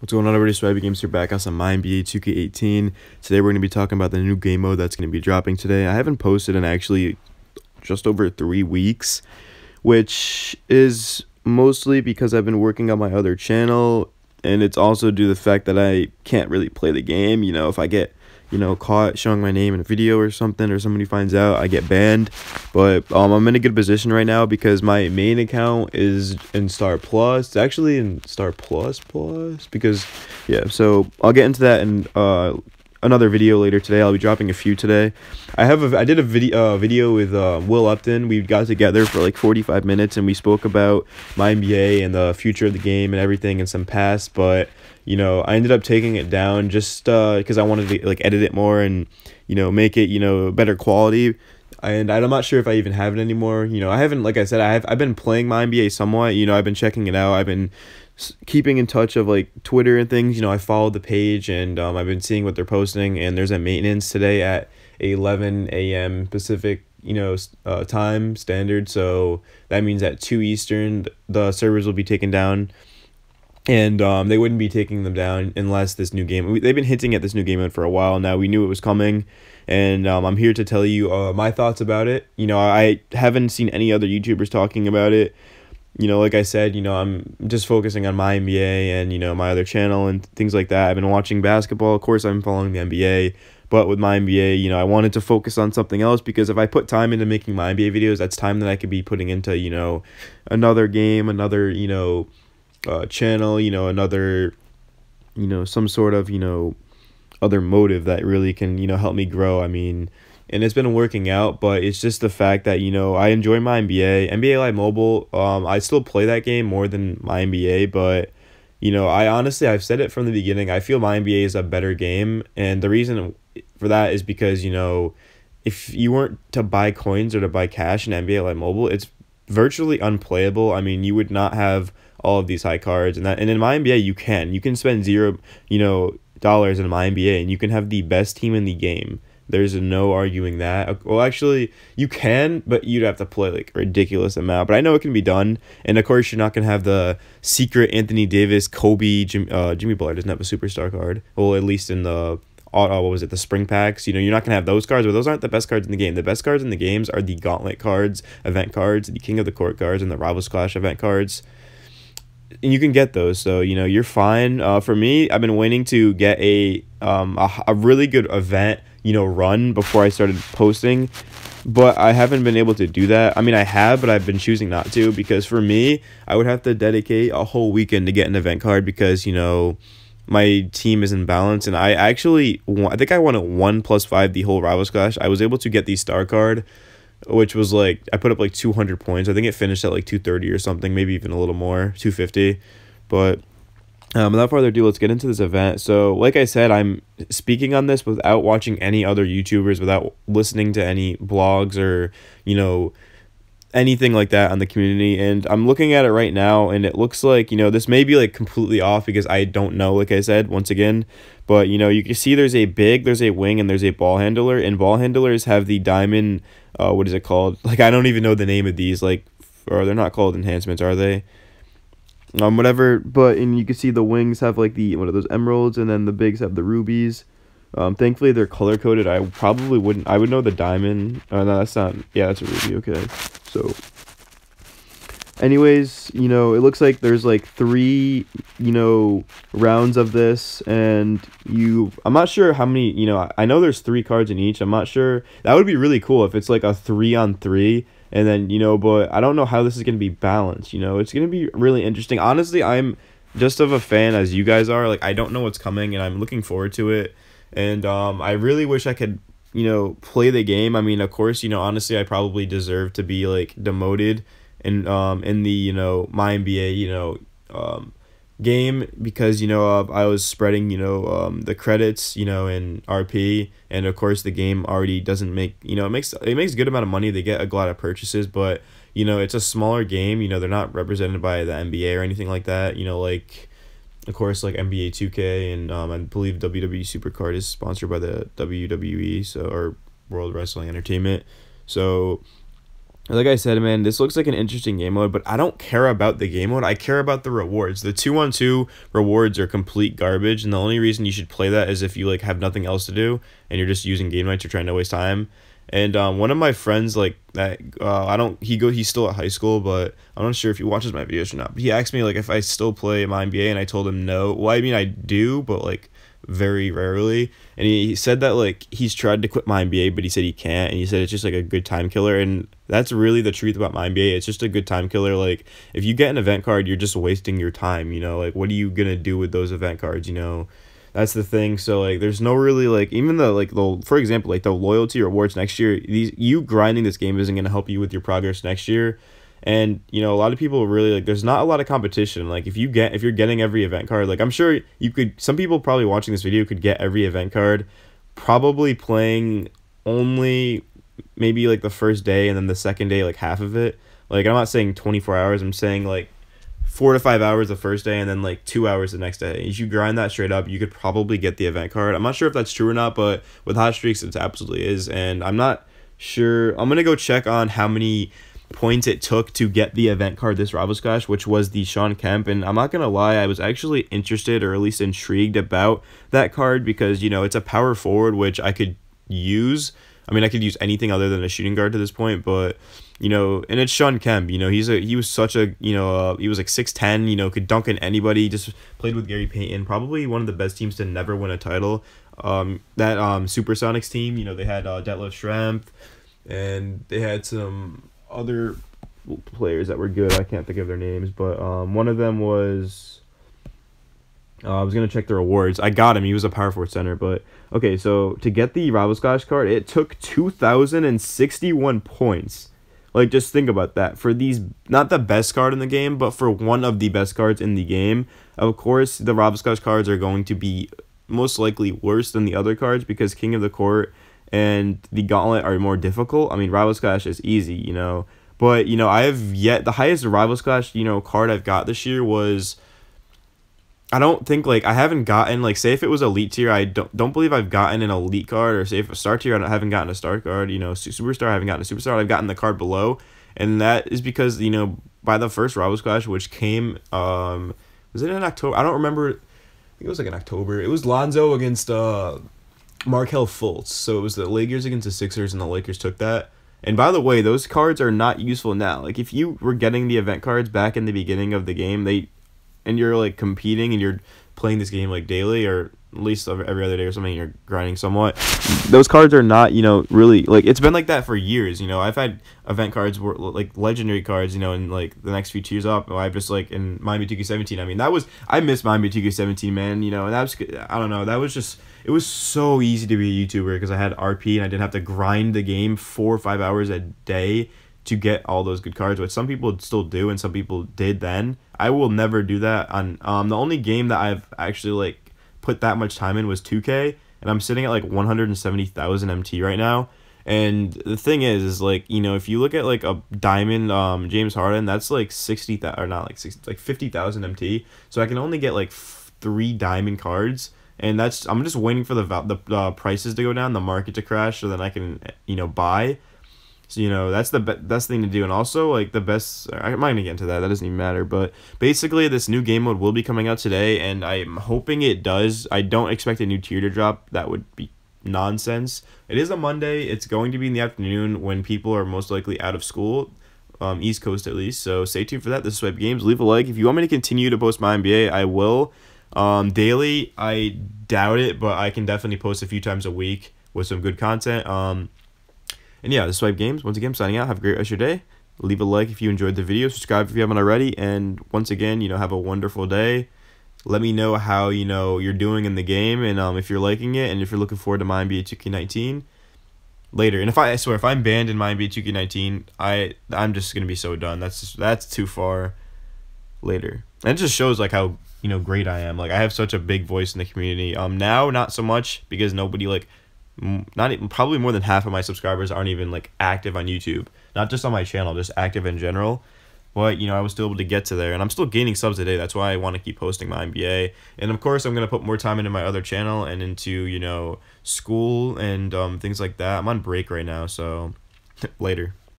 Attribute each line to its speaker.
Speaker 1: What's going on everybody, Swaggy Games here back on some My NBA 2K18. Today we're going to be talking about the new game mode that's going to be dropping today. I haven't posted in actually just over three weeks, which is mostly because I've been working on my other channel, and it's also due to the fact that I can't really play the game. You know, if I get you know, caught showing my name in a video or something, or somebody finds out, I get banned. But um, I'm in a good position right now because my main account is in Star Plus. It's actually in Star Plus Plus because, yeah. So I'll get into that in uh another video later today. I'll be dropping a few today. I have a I did a video uh, video with uh, Will Upton. We got together for like 45 minutes and we spoke about my NBA and the future of the game and everything and some past, but you know, I ended up taking it down just because uh, I wanted to like edit it more and you know make it you know better quality. And I'm not sure if I even have it anymore. You know, I haven't like I said I have I've been playing my NBA somewhat. You know, I've been checking it out. I've been keeping in touch of like Twitter and things. You know, I followed the page and um, I've been seeing what they're posting. And there's a maintenance today at 11 a.m. Pacific, you know, uh, time standard. So that means at 2 Eastern, the servers will be taken down and um, they wouldn't be taking them down unless this new game. They've been hinting at this new game for a while now. We knew it was coming, and um, I'm here to tell you uh, my thoughts about it. You know, I haven't seen any other YouTubers talking about it. You know, like I said, you know, I'm just focusing on my NBA and you know my other channel and things like that. I've been watching basketball. Of course, I'm following the NBA. But with my NBA, you know, I wanted to focus on something else because if I put time into making my NBA videos, that's time that I could be putting into, you know, another game, another, you know, uh, channel, you know, another, you know, some sort of, you know, other motive that really can, you know, help me grow. I mean, and it's been working out, but it's just the fact that, you know, I enjoy my NBA. NBA Live Mobile, um, I still play that game more than my NBA, but, you know, I honestly, I've said it from the beginning. I feel my NBA is a better game. And the reason for that is because, you know, if you weren't to buy coins or to buy cash in NBA Live Mobile, it's virtually unplayable. I mean, you would not have all of these high cards and that and in my NBA you can you can spend zero you know dollars in my NBA and you can have the best team in the game. There's no arguing that. Well, actually, you can, but you'd have to play like a ridiculous amount. But I know it can be done. And of course, you're not gonna have the secret Anthony Davis, Kobe, Jim, uh, Jimmy Butler doesn't have a superstar card. Well, at least in the uh, what was it the spring packs you know you're not going to have those cards but those aren't the best cards in the game the best cards in the games are the gauntlet cards event cards the king of the court cards and the rivals clash event cards and you can get those so you know you're fine. Uh, for me i've been waiting to get a um a, a really good event you know run before i started posting but i haven't been able to do that. I mean i have but i've been choosing not to because for me i would have to dedicate a whole weekend to get an event card because you know my team is in balance and i actually i think i won at 1 plus 5 the whole rivals clash i was able to get the star card which was like I put up like 200 points. I think it finished at like 230 or something, maybe even a little more, 250. But um, without further ado, let's get into this event. So, like I said, I'm speaking on this without watching any other YouTubers, without listening to any blogs or, you know, anything like that on the community. And I'm looking at it right now, and it looks like, you know, this may be like completely off because I don't know, like I said, once again. But, you know, you can see there's a big, there's a wing, and there's a ball handler. And ball handlers have the diamond uh, what is it called? Like I don't even know the name of these. Like, or they're not called enhancements, are they? Um, whatever. But and you can see the wings have like the one of those emeralds, and then the bigs have the rubies. Um, thankfully they're color coded. I probably wouldn't. I would know the diamond. Uh, no, that's not. Yeah, that's a ruby. Okay, so. Anyways, you know, it looks like there's like three, you know, rounds of this, and you. I'm not sure how many. You know, I know there's three cards in each. I'm not sure. That would be really cool if it's like a three on three, and then you know, but I don't know how this is gonna be balanced. You know, it's gonna be really interesting. Honestly, I'm just of a fan as you guys are. Like, I don't know what's coming, and I'm looking forward to it. And um, I really wish I could you know play the game i mean of course you know honestly i probably deserve to be like demoted in um in the you know my NBA you know um game because you know uh, I was spreading you know um the credits you know in RP and of course the game already doesn't make you know it makes it makes a good amount of money. They get a lot of purchases but you know it's a smaller game. You know they're not represented by the NBA or anything like that. You know like of course like NBA 2K and um I believe WWE Supercard is sponsored by the WWE so or World Wrestling Entertainment. So like I said, man, this looks like an interesting game mode, but I don't care about the game mode. I care about the rewards. The two on two rewards are complete garbage, and the only reason you should play that is if you like have nothing else to do and you're just using game nights or trying to waste time. And um, one of my friends, like that, uh, I don't. He go. He's still at high school, but I'm not sure if he watches my videos or not. But he asked me like if I still play my NBA, and I told him no. Well, I mean I do, but like very rarely. And he, he said that like he's tried to quit my NBA, but he said he can't. And he said it's just like a good time killer. And that's really the truth about my NBA. It's just a good time killer. Like if you get an event card, you're just wasting your time. You know, like what are you gonna do with those event cards? You know that's the thing. So like, there's no really like even the like the for example like the loyalty rewards next year. These you grinding this game isn't gonna help you with your progress next year. And you know a lot of people really like. There's not a lot of competition. Like if you get if you're getting every event card, like I'm sure you could. Some people probably watching this video could get every event card, probably playing only maybe like the first day and then the second day like half of it. Like I'm not saying 24 hours. I'm saying like four to five hours the first day and then like two hours the next day. If you grind that straight up, you could probably get the event card. I'm not sure if that's true or not, but with hot streaks, it absolutely is. And I'm not sure. I'm gonna go check on how many points it took to get the event card this Rivals Clash, which was the Shawn Kemp. And I'm not gonna lie, I was actually interested or at least intrigued about that card because you know it's a power forward which I could use. I mean, I could use anything other than a shooting guard to this point, but you know, and it's Shawn Kemp. You know, he's a he was such a you know uh, he was like six ten. You know, could dunk in anybody. Just played with Gary Payton. Probably one of the best teams to never win a title. Um, that um Supersonics team. You know, they had uh, Detlef Schrempf, and they had some other players that were good. I can't think of their names, but um, one of them was. Uh, I was gonna check the rewards. I got him. He was a power forward center, but okay. So to get the Rivals Clash card, it took two thousand and sixty-one points like just think about that. For these not the best card in the game, but for one of the best cards in the game, of course the Rivals Clash cards are going to be most likely worse than the other cards because King of the Court and the Gauntlet are more difficult. I mean Rivals Clash is easy, you know. But you know, I have yet the highest Rivals Clash, you know, card I've got this year was I don't think like I haven't gotten like say if it was elite tier I don't don't believe I've gotten an elite card or say if a star tier I haven't gotten a star card you know superstar I haven't gotten a superstar I've gotten the card below. And that is because you know by the first Rivals Clash which came um was it in October? I don't remember I think it was like in October. It was Lonzo against uh Markelle Fultz. So it was the Lakers against the Sixers and the Lakers took that. And by the way those cards are not useful now. Like if you were getting the event cards back in the beginning of the game they and you're like competing and you're playing this game like daily or at least every other day or something you're grinding somewhat those cards are not you know really like it's been like that for years you know? I've had event cards were like legendary cards you know in like the next few tiers up i've just like in my NBA 2k17 i mean that was i miss my NBA 2k17 man you know? And that was i don't know that was just it was so easy to be a youtuber because i had rp and i didn't have to grind the game four or five hours a day to get all those good cards, which some people still do and some people did then. I will never do that on um the only game that I've actually like put that much time in was 2K and I'm sitting at like 170,000 MT right now. And the thing is is like, you know, if you look at like a diamond um James Harden, that's like 60,000 or not like 60 like 50,000 MT. So I can only get like 3 diamond cards and that's I'm just waiting for the the uh, prices to go down, the market to crash so then I can you know buy so, you know, that's the be- best thing to do. And also, like, the best. I'm not going to get into that. That doesn't even matter. But basically, this new game mode will be coming out today. And I'm hoping it does. I don't expect a new tier to drop. That would be nonsense. It is a Monday. It's going to be in the afternoon when people are most likely out of school. Um, East Coast at least. So stay tuned for that. This is Swipe Games. Leave a like. If you want me to continue to post my NBA, I will. Um, daily, I doubt it, but I can definitely post a few times a week with some good content. Um, and yeah, this is Swipe Games. Once again, signing out. Have a great rest of your day. Leave a like if you enjoyed the video. Subscribe if you haven't already. And once again, you know, have a wonderful day. Let me know how, you know, you're doing in the game and um, if you're liking it and if you're looking forward to my NBA 2K19 later. And if I, I swear, if I'm banned in my NBA 2K19, I, I'm just going to be so done. That's just, that's too far later. And it just shows, like, how, you know, great I am. Like, I have such a big voice in the community. Um, Now, not so much because nobody, like, not even, probably more than half of my subscribers aren't even like active on YouTube. Not just on my channel, just active in general. But you know, I was still able to get to there, and I'm still gaining subs today. That's why I want to keep posting my NBA. And of course, I'm gonna put more time into my other channel and into you know school and um, things like that. I'm on break right now, so later.